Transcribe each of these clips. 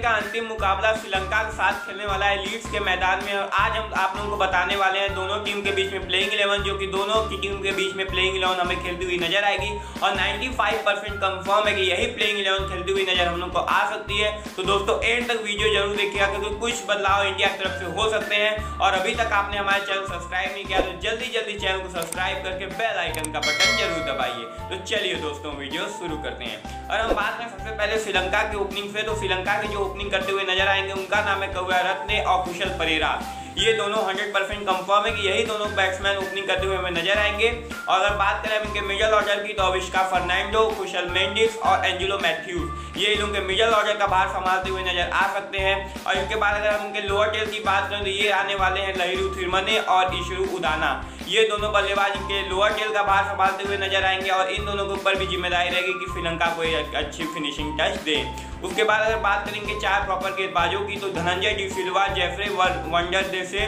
का अंतिम मुकाबला श्रीलंका के साथ खेलने वाला है लीड्स के मैदान में और आज हम आप लोगों को बताने वाले हैं दोनों टीम के बीच में प्लेइंग इलेवन जो कि दोनों की टीम के बीच में प्लेइंग इलेवन हमें खेलती हुई नज़र आएगी। और 95 परसेंट कन्फर्म है कि यही प्लेइंग इलेवन खेलती हुई नज़र हम लोग को आ सकती है। तो दोस्तों एंड तक वीडियो ज़रूर देखिएगा, क्योंकि कुछ बदलाव इंडिया की तरफ़ से हो सकते हैं। और अभी तक आपने हमारे चैनल सब्सक्राइब नहीं किया तो जल्दी जल्दी चैनल को सब्सक्राइब करके बेल आइकन का बटन ज़रूर दबाइए। तो चलिए दोस्तों वीडियो शुरू करते हैं। और हम बात करें सबसे पहले श्रीलंका की ओपनिंग से तो श्रीलंका के जो ओपनिंग करते हुए नज़र आएँगे। उनका नाम है कौया रत्ने और कुशल परेरा। ये दोनों 100 परसेंट कंफर्म है कि यही दोनों बैट्समैन ओपनिंग करते हुए हमें नज़र आएँगे। और अगर बात करें इनके मिडल ऑर्डर की तो अविष्का फर्नांडो, कुशल मेंडिस और एंजिलो मैथ्यूज। ये इनके मिडल ऑर्डर का भार संभालते हुए नज़र आ सकते हैं। और इनके बाद अगर हम इनके लोअर टेल की बात करें तो ये आने वाले हैं लहरू थिरमने और ईशरू उदाना। ये दोनों बल्लेबाज इनके लोअर टेल का भार संभालते हुए नज़र आएँगे और इन दोनों के ऊपर भी ज़िम्मेदारी रहेगी कि श्रीलंका को एक अच्छी फिनिशिंग टच दे। उसके बाद अगर बात करेंगे चार प्रॉपर गेंदबाजों की तो धनंजय डी सिल्वा, जेफरे वंडर जैसे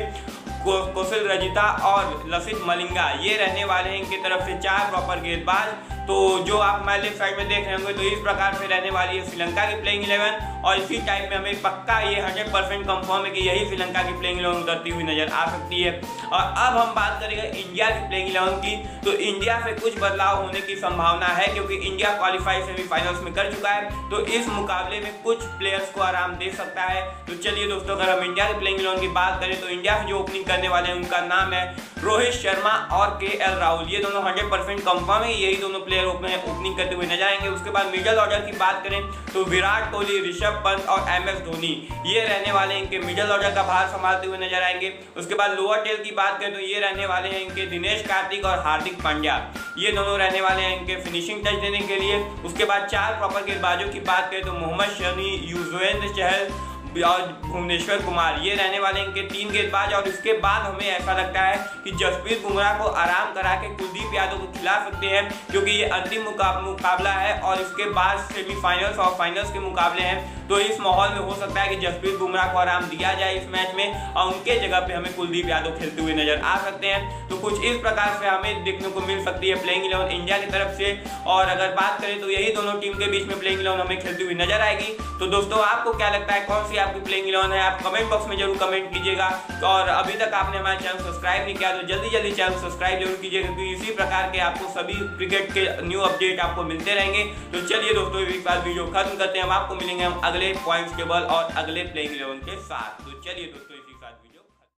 कौशल रजिता और लसित मलिंगा, ये रहने वाले हैं इनकी तरफ़ से चार प्रॉपर गेंदबाज तो जो आप हमारे लेफ़्ट साइड में देख रहे होंगे तो इस प्रकार से रहने वाली है श्रीलंका की प्लेइंग इलेवन और इसी टाइप में हमें पक्का ये हंड्रेड परसेंट कन्फर्म है कि यही श्रीलंका की प्लेइंग इलेवन उतरती हुई नज़र आ सकती है। और अब हम बात करेंगे इंडिया की प्लेइंग इलेवन की। तो इंडिया से कुछ बदलाव होने की संभावना है, क्योंकि इंडिया क्वालिफाई सेमीफाइनल्स में कर चुका है। तो इस मुकाबले में कुछ प्लेयर्स को आराम दे सकता है। तो चलिए दोस्तों, अगर हम इंडिया की प्लेइंग इलेवन की बात करें तो इंडिया से जो ओपनिंग करने वाले हैं, उनका नाम है रोहित शर्मा और के एल राहुल, ये दोनों हंड्रेड परसेंट कंफर्म है, यही दोनों प्लेयर ओपनिंग करते हुए नज़र आएँगे उसके बाद मिडल ऑर्डर की बात करें तो विराट कोहली, ऋषभ पंत और एम एस धोनी, ये रहने वाले इनके। मिडल ऑर्डर का भार संभालते हुए नज़र आएँगे। उसके बाद लोअर टेल की बात करें तो ये रहने वाले हैं इनके दिनेश कार्तिक और हार्दिक पांड्या। ये दोनों रहने वाले हैं इनके फिनिशिंग टच देने के लिए। उसके बाद चार प्रॉपर गेंदबाजों की बात करें तो मोहम्मद शमी, युजवेंद्र चहल और भुवनेश्वर कुमार। ये रहने वाले इनके तीन गेंदबाज और इसके बाद हमें ऐसा लगता है कि जसप्रीत बुमराह को आराम करा के कुलदीप यादव को खिला सकते हैं क्योंकि ये अंतिम मुकाबला है और इसके बाद सेमीफाइनल्स और फाइनल्स के मुकाबले हैं। तो इस माहौल में हो सकता है कि जसप्रीत बुमराह को आराम दिया जाए इस मैच में और उनके जगह पे हमें कुलदीप यादव खेलते हुए नज़र आ सकते हैं। तो कुछ इस प्रकार से हमें देखने को मिल सकती है प्लेइंग इलेवन इंडिया की तरफ़ से। और अगर बात करें तो यही दोनों टीम के बीच में प्लेइंग इलेवन हमें खेलती हुई नज़र आएगी। तो दोस्तों, आपको क्या लगता है, कौन सी आपकी प्लेइंग इलेवन है? आप कमेंट बॉक्स में ज़रूर कमेंट कीजिएगा। और अभी तक आपने हमारे चैनल सब्सक्राइब नहीं किया तो जल्दी जल्दी चैनल सब्सक्राइब ज़रूर कीजिएगा, क्योंकि इसी प्रकार के आपको सभी क्रिकेट के न्यू अपडेट आपको मिलते रहेंगे। तो चलिए दोस्तों, एक बार वीडियो खत्म करते हैं। हम आपको मिलेंगे हम अगले पॉइंट्स टेबल और अगले प्लेइंग इलेवन के साथ। तो चलिए दोस्तों